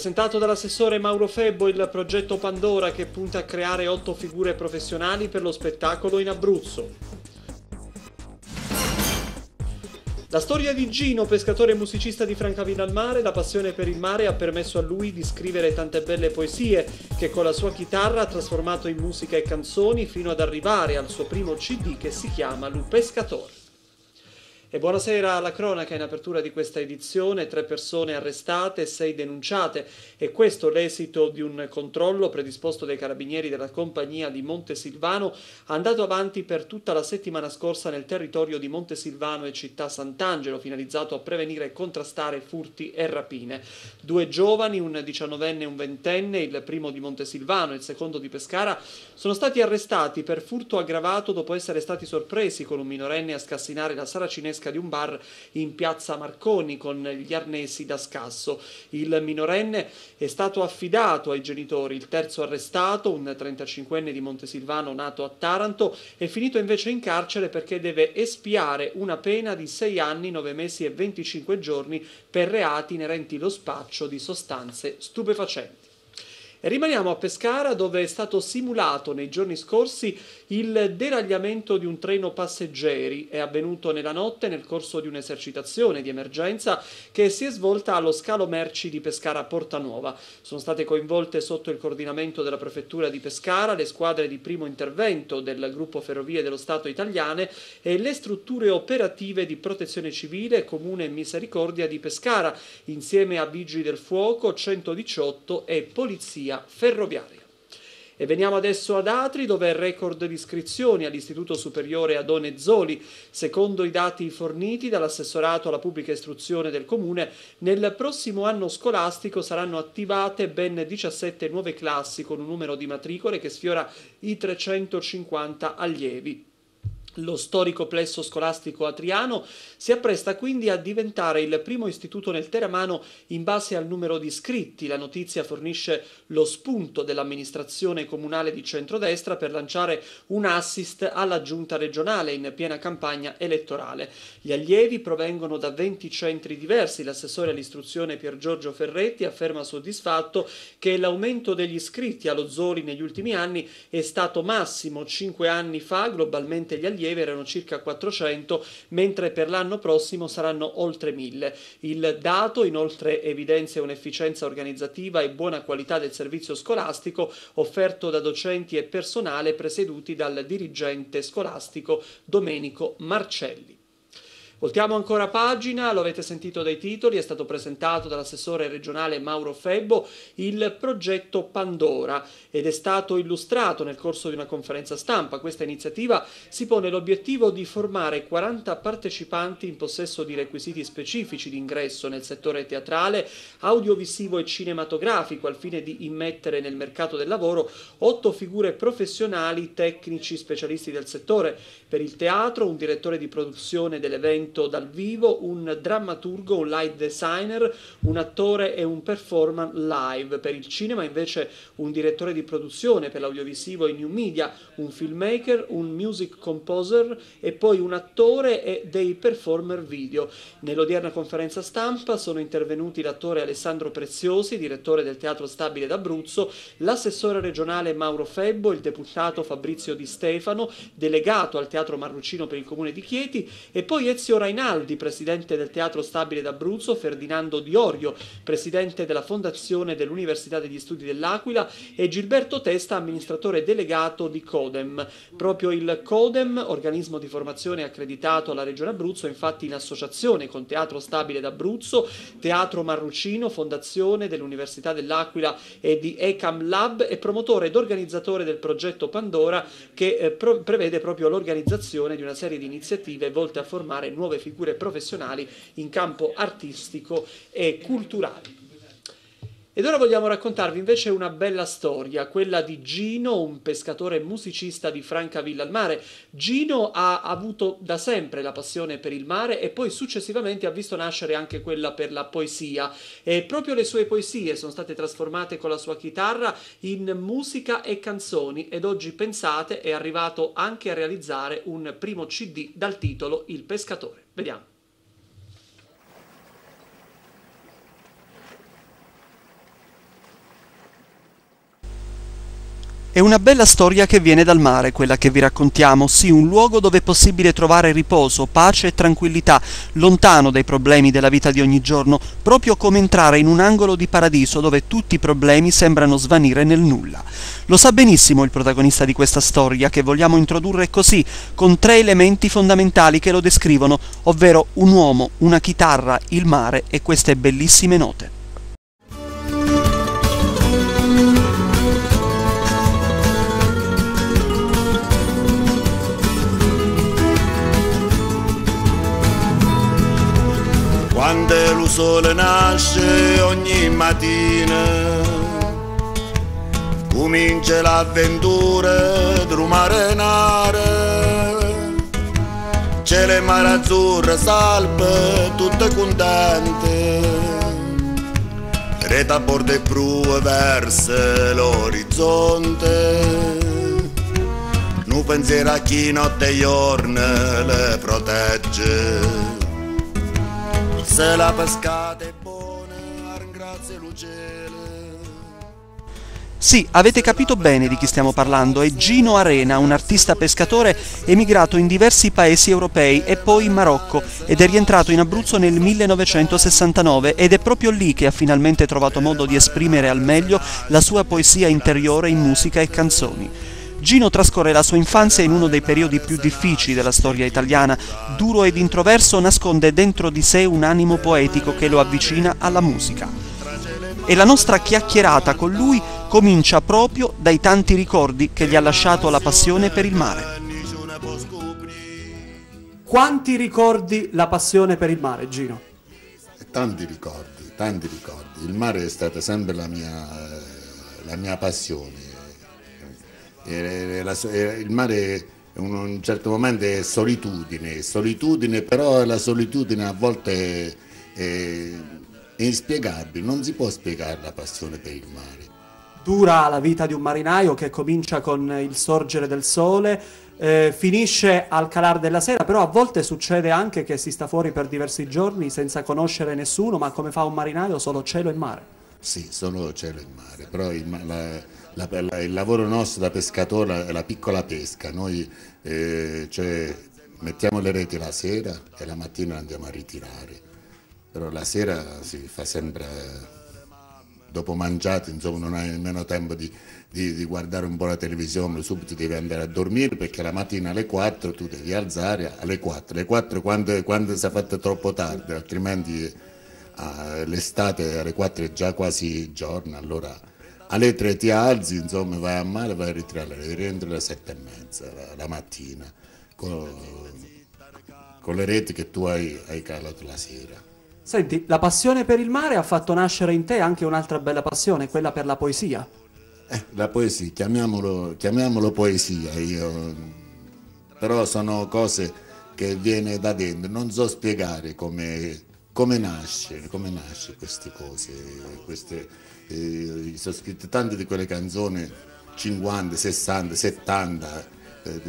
Presentato dall'assessore Mauro Febbo il progetto Pandora che punta a creare otto figure professionali per lo spettacolo in Abruzzo. La storia di Gino, pescatore e musicista di Francavilla al mare, la passione per il mare ha permesso a lui di scrivere tante belle poesie che con la sua chitarra ha trasformato in musica e canzoni fino ad arrivare al suo primo CD che si chiama Lu Pescatore. E buonasera alla cronaca in apertura di questa edizione, tre persone arrestate sei denunciate e questo l'esito di un controllo predisposto dai carabinieri della compagnia di Montesilvano andato avanti per tutta la settimana scorsa nel territorio di Montesilvano e città Sant'Angelo finalizzato a prevenire e contrastare furti e rapine. Due giovani, un diciannovenne e un ventenne, il primo di Montesilvano e il secondo di Pescara, sono stati arrestati per furto aggravato dopo essere stati sorpresi con un minorenne a scassinare la saracinesca di un bar in piazza Marconi con gli arnesi da scasso. Il minorenne è stato affidato ai genitori, il terzo arrestato, un 35enne di Montesilvano nato a Taranto, è finito invece in carcere perché deve espiare una pena di 6 anni, 9 mesi e 25 giorni per reati inerenti allo spaccio di sostanze stupefacenti. Rimaniamo a Pescara dove è stato simulato nei giorni scorsi il deragliamento di un treno passeggeri. È avvenuto nella notte nel corso di un'esercitazione di emergenza che si è svolta allo scalo merci di Pescara Portanuova. Sono state coinvolte sotto il coordinamento della prefettura di Pescara le squadre di primo intervento del gruppo Ferrovie dello Stato italiane e le strutture operative di protezione civile, comune e misericordia di Pescara, insieme a Vigili del Fuoco, 118 e Polizia via ferroviaria. E veniamo adesso ad Atri, dove è record di iscrizioni all'Istituto Superiore Adone Zoli. Secondo i dati forniti dall'assessorato alla pubblica istruzione del Comune, nel prossimo anno scolastico saranno attivate ben 17 nuove classi con un numero di matricole che sfiora i 350 allievi. Lo storico plesso scolastico atriano si appresta quindi a diventare il primo istituto nel Teramano in base al numero di iscritti. La notizia fornisce lo spunto dell'amministrazione comunale di centrodestra per lanciare un assist alla giunta regionale in piena campagna elettorale. Gli allievi provengono da 20 centri diversi. L'assessore all'istruzione Pier Giorgio Ferretti afferma soddisfatto che l'aumento degli iscritti allo Zoli negli ultimi anni è stato massimo 5 anni fa. Globalmente gli allievi allievi erano circa 400, mentre per l'anno prossimo saranno oltre 1000. Il dato inoltre evidenzia un'efficienza organizzativa e buona qualità del servizio scolastico offerto da docenti e personale presieduti dal dirigente scolastico Domenico Marcelli. Voltiamo ancora pagina, lo avete sentito dai titoli, è stato presentato dall'assessore regionale Mauro Febbo il progetto Pandora ed è stato illustrato nel corso di una conferenza stampa. Questa iniziativa si pone l'obiettivo di formare 40 partecipanti in possesso di requisiti specifici di ingresso nel settore teatrale, audiovisivo e cinematografico al fine di immettere nel mercato del lavoro otto figure professionali, tecnici, specialisti del settore. Per il teatro un direttore di produzione dell'evento evento dal vivo, un drammaturgo, un light designer, un attore e un performer live. Per il cinema invece un direttore di produzione per l'audiovisivo e new media, un filmmaker, un music composer e poi un attore e dei performer video. Nell'odierna conferenza stampa sono intervenuti l'attore Alessandro Preziosi, direttore del Teatro Stabile d'Abruzzo, l'assessore regionale Mauro Febbo, il deputato Fabrizio Di Stefano, delegato al Teatro Marrucino per il comune di Chieti e poi Ezio Rainaldi, presidente del Teatro Stabile d'Abruzzo, Ferdinando Diorio, presidente della Fondazione dell'Università degli Studi dell'Aquila e Gilberto Testa, amministratore delegato di Codem. Proprio il Codem, organismo di formazione accreditato alla Regione Abruzzo, infatti in associazione con Teatro Stabile d'Abruzzo, Teatro Marrucino, Fondazione dell'Università dell'Aquila e di ECAM Lab, è promotore ed organizzatore del progetto Pandora che eh, prevede proprio l'organizzazione di una serie di iniziative volte a formare nuove nuove figure professionali in campo artistico e culturale. Ed ora vogliamo raccontarvi invece una bella storia, quella di Gino, un pescatore musicista di Francavilla al mare. Gino ha avuto da sempre la passione per il mare e poi successivamente ha visto nascere anche quella per la poesia e proprio le sue poesie sono state trasformate con la sua chitarra in musica e canzoni ed oggi pensate è arrivato anche a realizzare un primo CD dal titolo Il pescatore. Vediamo. È una bella storia che viene dal mare, quella che vi raccontiamo, sì, un luogo dove è possibile trovare riposo, pace e tranquillità, lontano dai problemi della vita di ogni giorno, proprio come entrare in un angolo di paradiso dove tutti i problemi sembrano svanire nel nulla. Lo sa benissimo il protagonista di questa storia, che vogliamo introdurre così, con tre elementi fondamentali che lo descrivono, ovvero un uomo, una chitarra, il mare e queste bellissime note. Sole nasce ogni mattina. Comincia l'avventura del mare nare c'è le mare azzurre salpe tutte contente. Reta bordo e prue verso l'orizzonte. Non pensiero chi notte e giorno le protegge se la pescata è buona, ringrazia l'uccello. Sì, avete capito bene di chi stiamo parlando, è Gino Arena, un artista pescatore emigrato in diversi paesi europei e poi in Marocco ed è rientrato in Abruzzo nel 1969 ed è proprio lì che ha finalmente trovato modo di esprimere al meglio la sua poesia interiore in musica e canzoni. Gino trascorre la sua infanzia in uno dei periodi più difficili della storia italiana. Duro ed introverso nasconde dentro di sé un animo poetico che lo avvicina alla musica. E la nostra chiacchierata con lui comincia proprio dai tanti ricordi che gli ha lasciato la passione per il mare. Quanti ricordi la passione per il mare, Gino? Tanti ricordi, tanti ricordi. Il mare è stata sempre la mia, la mia passione il mare in un certo momento è solitudine, solitudine però la solitudine a volte è, è inspiegabile, non si può spiegare la passione per il mare. Dura la vita di un marinaio che comincia con il sorgere del sole, eh, finisce al calar della sera, però a volte succede anche che si sta fuori per diversi giorni senza conoscere nessuno, ma come fa un marinaio solo cielo e mare. Sì, solo cielo e mare, però il, la, la, la, il lavoro nostro da pescatore è la piccola pesca, noi eh, cioè, mettiamo le reti la sera e la mattina andiamo a ritirare, però la sera si fa sempre, dopo mangiato, insomma non hai nemmeno tempo di, di, di, guardare un po' la televisione, subito devi andare a dormire perché la mattina alle 4 tu devi alzare alle 4, alle 4 quando, quando si è fatto troppo tardi, altrimenti l'estate alle 4 è già quasi giorno, allora alle 3 ti alzi, insomma vai a mare, vai a ritirare, rientri alle 7 e mezza la, la mattina con, con, le reti che tu hai, hai calato la sera. Senti, la passione per il mare ha fatto nascere in te anche un'altra bella passione, quella per la poesia. Eh, la poesia, chiamiamolo, chiamiamolo poesia, io, però sono cose che viene da dentro, non so spiegare come come nasce, come nasce queste cose, queste, eh, sono scritte tante di quelle canzoni, 50, 60, 70, eh,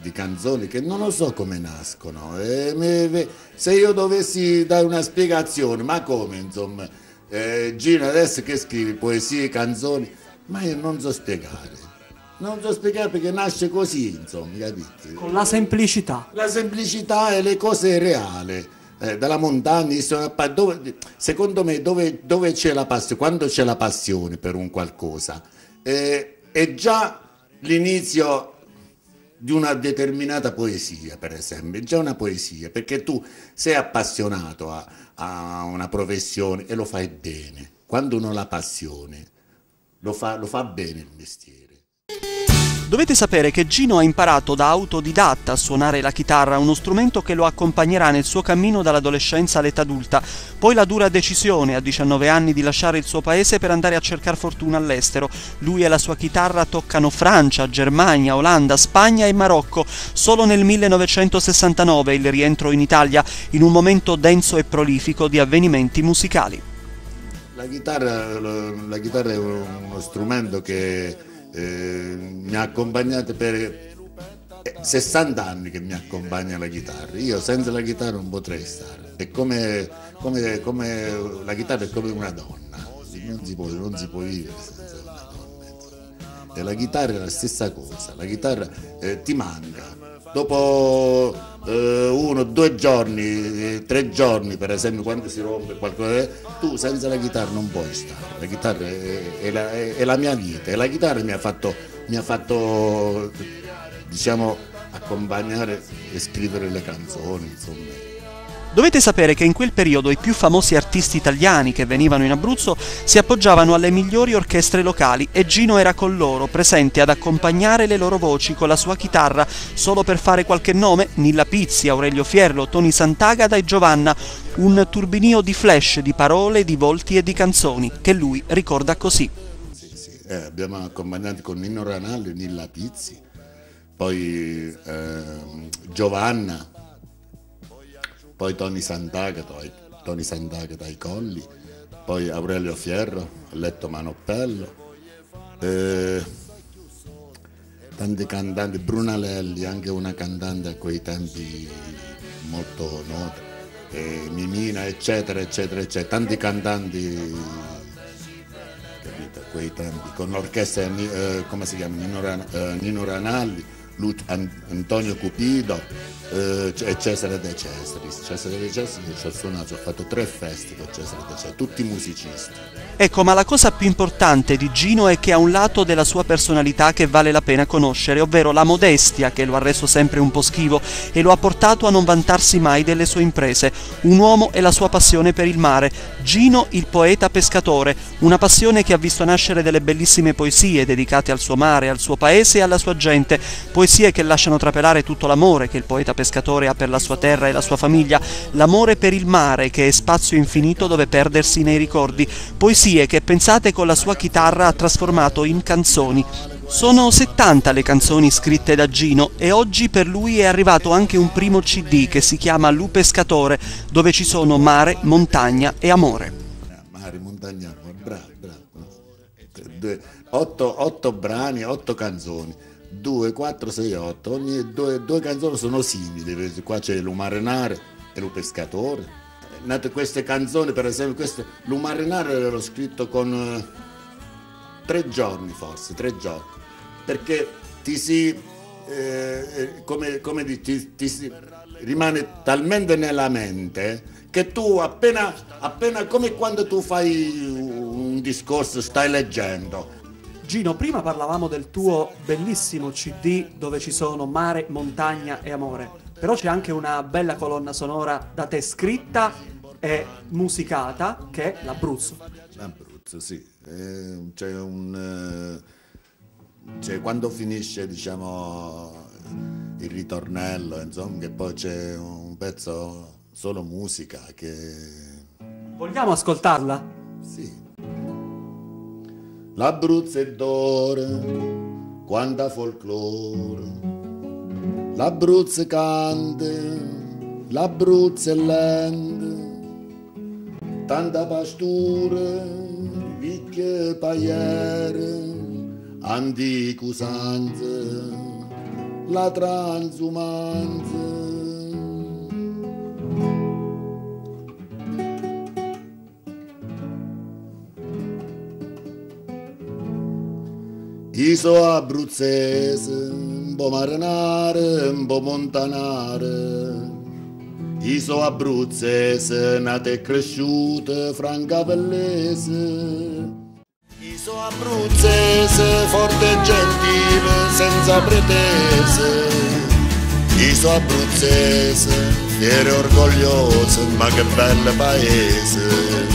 di, canzoni che non lo so come nascono. Eh, se io dovessi dare una spiegazione, ma come insomma, eh, Gino adesso che scrivi poesie, canzoni, ma io non so spiegare. Non so spiegare perché nasce così, insomma, capite? Con la semplicità. La semplicità e le cose reali eh, dalla montagna, dove, secondo me dove, dove, c'è la passione, quando c'è la passione per un qualcosa, eh, è già l'inizio di una determinata poesia, per esempio, è già una poesia, perché tu sei appassionato a, a una professione e lo fai bene. Quando uno ha la passione, lo fa, lo fa bene il mestiere. Dovete sapere che Gino ha imparato da autodidatta a suonare la chitarra, uno strumento che lo accompagnerà nel suo cammino dall'adolescenza all'età adulta. Poi la dura decisione a 19 anni di lasciare il suo paese per andare a cercare fortuna all'estero. Lui e la sua chitarra toccano Francia, Germania, Olanda, Spagna e Marocco. Solo nel 1969 il rientro in Italia, in un momento denso e prolifico di avvenimenti musicali. La chitarra, la chitarra è uno strumento che eh, mi ha accompagnato per 60 anni che mi accompagna la chitarra. Io senza la chitarra non potrei stare. È come, come, come la chitarra è come una donna, non si può, non si può vivere senza una donna. niente, la chitarra è la stessa cosa, la chitarra eh, ti manca. Dopo eh, uno, due giorni, tre giorni per esempio, quando si rompe qualcosa, tu senza la chitarra non puoi stare. La chitarra è, è, la, è, è la, mia vita e la chitarra mi ha fatto, mi ha fatto diciamo, accompagnare e scrivere le canzoni. Insomma. Dovete sapere che in quel periodo i più famosi artisti italiani che venivano in Abruzzo si appoggiavano alle migliori orchestre locali e Gino era con loro, presente ad accompagnare le loro voci con la sua chitarra, solo per fare qualche nome, Nilla Pizzi, Aurelio Fierlo, Toni Sant'Agata e Giovanna, un turbinio di flash, di parole, di volti e di canzoni, che lui ricorda così. Sì, sì. Eh, abbiamo accompagnato con Nino Ranalli, Nilla Pizzi, poi eh, Giovanna, poi Tony Sant'Agata, Tony Sant'Agata ai colli, poi Aurelio Fierro, Letto Manoppello, eh, tanti cantanti, Brunalelli, anche una cantante a quei tempi molto nota, eh, Mimina, eccetera, eccetera, eccetera, tanti cantanti a quei tempi, con l'orchestra, eh, come si chiama, Nino, eh, Nino Ranalli, Antonio Cupido eh, e Cesare De Cestris. Cesare De Cestris ci ha suonato, ha fatto tre festival Cesare De Cestris, tutti musicisti. Ecco, ma la cosa più importante di Gino è che ha un lato della sua personalità che vale la pena conoscere, ovvero la modestia che lo ha reso sempre un po' schivo e lo ha portato a non vantarsi mai delle sue imprese. Un uomo e la sua passione per il mare. Gino il poeta pescatore, una passione che ha visto nascere delle bellissime poesie dedicate al suo mare, al suo paese e alla sua gente, poesie che lasciano trapelare tutto l'amore che il poeta pescatore ha per la sua terra e la sua famiglia, l'amore per il mare che è spazio infinito dove perdersi nei ricordi, poesie poesie che pensate con la sua chitarra ha trasformato in canzoni. Sono 70 le canzoni scritte da Gino e oggi per lui è arrivato anche un primo CD che si chiama Lu Pescatore, dove ci sono mare, montagna e amore. Mare, montagna, bravo, bravo. Otto, otto brani, otto canzoni. 2, 4, 6, 8. Ogni due, due canzoni sono simili. Qua c'è l'umarenare e lo pescatore nate queste canzoni, per esempio, questo, L'Umarinare l'ho scritto con eh, tre giorni forse, tre giorni, perché ti si, eh, eh come, come ti, ti si, rimane talmente nella mente che tu appena, appena, come quando tu fai un discorso, stai leggendo. Gino, prima parlavamo del tuo bellissimo CD dove ci sono mare, montagna e amore. Però c'è anche una bella colonna sonora da te scritta e musicata che è l'Abruzzo. L'Abruzzo, sì. Eh, c'è un... Eh, c'è quando finisce, diciamo, il ritornello, insomma, che poi c'è un pezzo solo musica che... Vogliamo ascoltarla? Sì. L'Abruzzo è d'oro, quanta folklore l'Abruzzo canta, l'Abruzzo è lento, tanta pastura, ricche paiere, antiche usanze, la transumanza. Iso abruzzese po' marinare, un po' montanare. Io sono abruzzese, nata e cresciuta, franca bellese. Io sono abruzzese, forte e gentile, senza pretese. Io sono abruzzese, fiero e orgoglioso, ma che bel paese.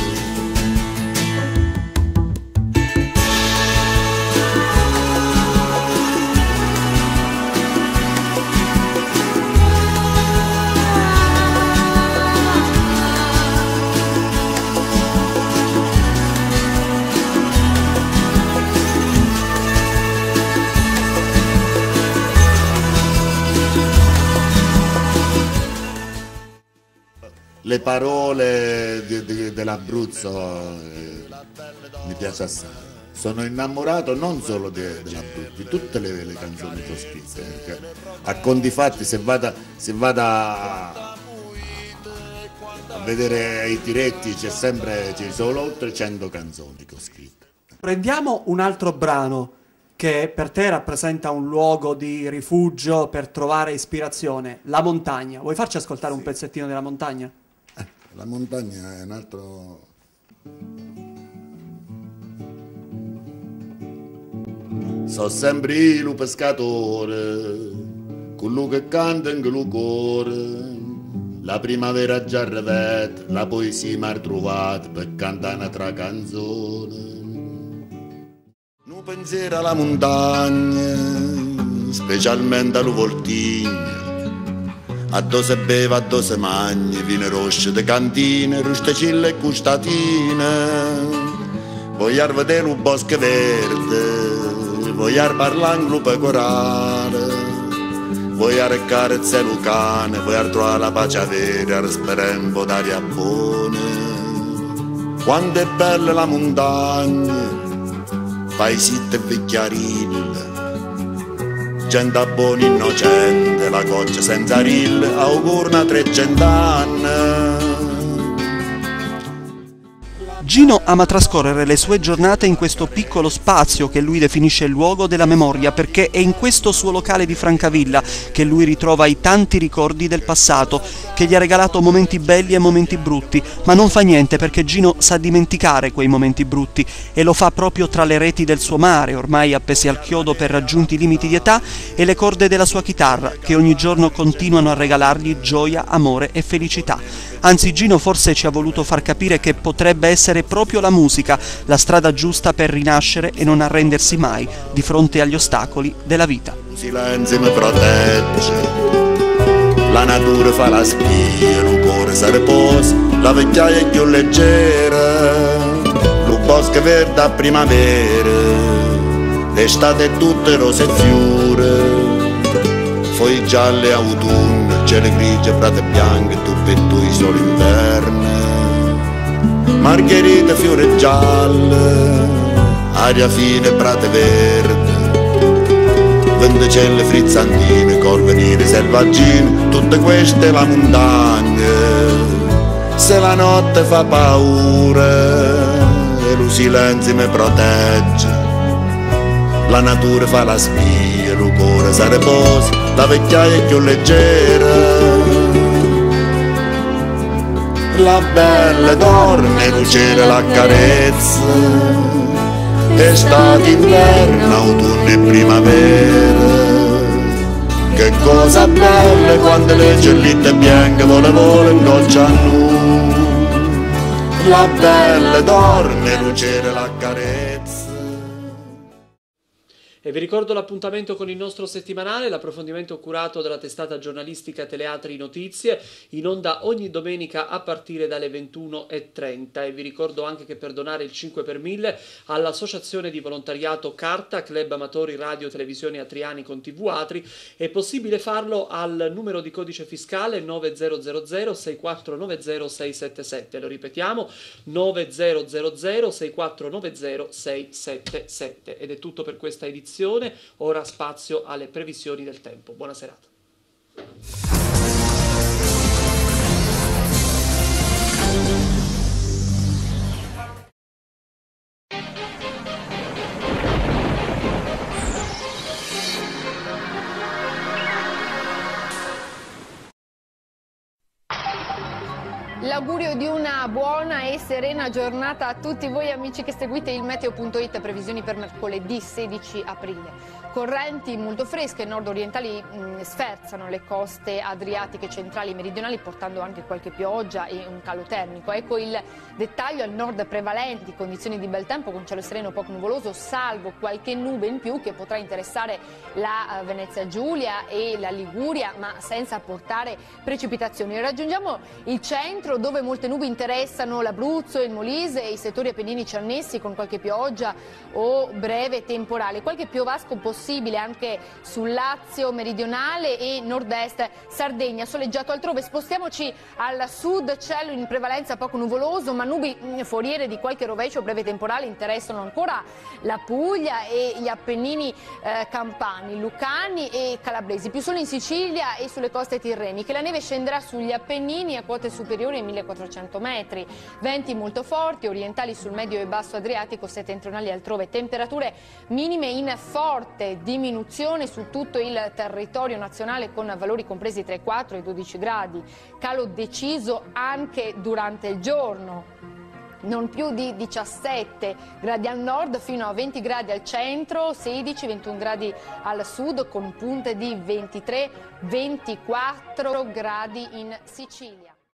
Le parole di, di, dell'Abruzzo eh, mi piace assai. Sono innamorato non solo de, dell'Abruzzo, di tutte le, le, canzoni che ho scritte. Perché a conti fatti, se vada, se vada a, a, vedere i diretti, c'è sempre, ci sono oltre 100 canzoni che ho scritto. Prendiamo un altro brano che per te rappresenta un luogo di rifugio per trovare ispirazione, la montagna. Vuoi farci ascoltare sì. un pezzettino della montagna? La montagna è un altro... So sempre il pescatore, quello che canta in quello cuore. La primavera già rivete, la poesia mi ha trovato per cantare un'altra canzone pensiero alla montagna, specialmente allo voltigno. A dove beva, a dove mangi, vino rosso di cantine, rustacille e custatine. Vogliar vedere un bosco verde, vogliar parlare in pecorale, vogliar carezzare il cane, vogliar trovare la pace vera, sperare un po' d'aria buona. Quanto è bella la montagna, paesite vecchiarille, gente buona innocente, la coccia senza rille, augurna trecent'anni. Gino ama trascorrere le sue giornate in questo piccolo spazio che lui definisce il luogo della memoria perché è in questo suo locale di Francavilla che lui ritrova i tanti ricordi del passato che gli ha regalato momenti belli e momenti brutti, ma non fa niente perché Gino sa dimenticare quei momenti brutti e lo fa proprio tra le reti del suo mare, ormai appesi al chiodo per raggiunti limiti di età, e le corde della sua chitarra che ogni giorno continuano a regalargli gioia, amore e felicità. Anzi Gino forse ci ha voluto far capire che potrebbe essere proprio la musica la strada giusta per rinascere e non arrendersi mai di fronte agli ostacoli della vita. Silenzio mi protegge, la natura fa la spia, il cuore si riposa, la vecchiaia è più leggera, lo bosco verde a primavera, l'estate è tutte rose e fiore, foglie gialle autunno cielo grigio, prate bianche, tu per tu i soli inverni. Margherita, fiore gialle, aria fine, prate verde. Vendicelle frizzantine, corvenire selvaggine, tutte queste la montagna. Se la notte fa paura e lo silenzio mi protegge, la natura fa la spia, il cuore si riposa la vecchiaia è più leggera. La bella dorme, cielo la carezza, estate, inverno, autunno e primavera. Che cosa bella quando le gellite bianche vole vole in goccia a. La bella dorme, cielo la carezza. E vi ricordo l'appuntamento con il nostro settimanale, l'approfondimento curato dalla testata giornalistica Teleatri Notizie, in onda ogni domenica a partire dalle 21.30. E vi ricordo anche che per donare il 5 per 1000 all'Associazione di Volontariato Carta, Club Amatori Radio Televisione Atriani con TV Atri, è possibile farlo al numero di codice fiscale 9000 6490 677. Lo ripetiamo, 9000 6490 677. Ed è tutto per questa edizione trasmissione, ora spazio alle previsioni del tempo. Buona serata. Buona e serena giornata a tutti voi amici che seguite il meteo.it previsioni per mercoledì 16 aprile. Correnti molto fresche nord-orientali mm, sferzano le coste adriatiche centrali e meridionali portando anche qualche pioggia e un calo termico. Ecco il dettaglio al nord prevalenti, condizioni di bel tempo con cielo sereno poco nuvoloso, salvo qualche nube in più che potrà interessare la eh, Venezia Giulia e la Liguria, ma senza portare precipitazioni. Raggiungiamo il centro dove molte nubi interessano l'Abruzzo, il Molise e i settori appenninici annessi con qualche pioggia o breve temporale. Qualche piovasco possibile anche sul Lazio meridionale e nord-est Sardegna, soleggiato altrove. Spostiamoci al sud, cielo in prevalenza poco nuvoloso, ma nubi mm, foriere di qualche rovescio breve temporale interessano ancora la Puglia e gli Appennini eh, campani, lucani e calabresi. Più solo in Sicilia e sulle coste tirreniche. La neve scenderà sugli Appennini a quote superiori ai 1400 metri. Venti molto forti, orientali sul medio e basso Adriatico, settentrionali altrove. Temperature minime in forte diminuzione su tutto il territorio nazionale con valori compresi tra i 4 e i 12 gradi. Calo deciso anche durante il giorno non più di 17 gradi al nord fino a 20 gradi al centro, 16-21 gradi al sud con punte di 23-24 gradi in Sicilia.